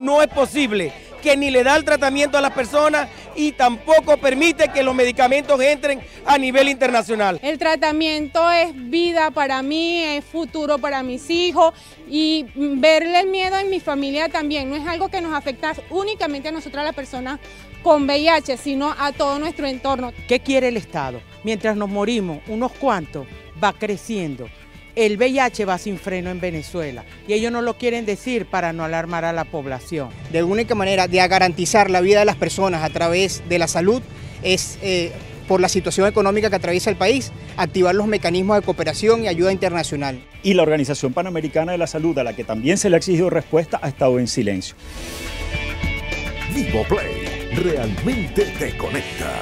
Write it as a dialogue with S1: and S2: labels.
S1: No es posible que ni le da el tratamiento a las personas y tampoco permite que los medicamentos entren a nivel internacional.
S2: El tratamiento es vida para mí, es futuro para mis hijos y verle el miedo en mi familia también. No es algo que nos afecta únicamente a nosotros, las personas con VIH, sino a todo nuestro entorno.
S3: ¿Qué quiere el Estado? Mientras nos morimos, unos cuantos, va creciendo el VIH va sin freno en Venezuela y ellos no lo quieren decir para no alarmar a la población.
S4: De única manera de garantizar la vida de las personas a través de la salud es eh, por la situación económica que atraviesa el país, activar los mecanismos de cooperación y ayuda internacional.
S5: Y la Organización Panamericana de la Salud, a la que también se le ha exigido respuesta, ha estado en silencio.
S6: Vivo Play realmente te conecta.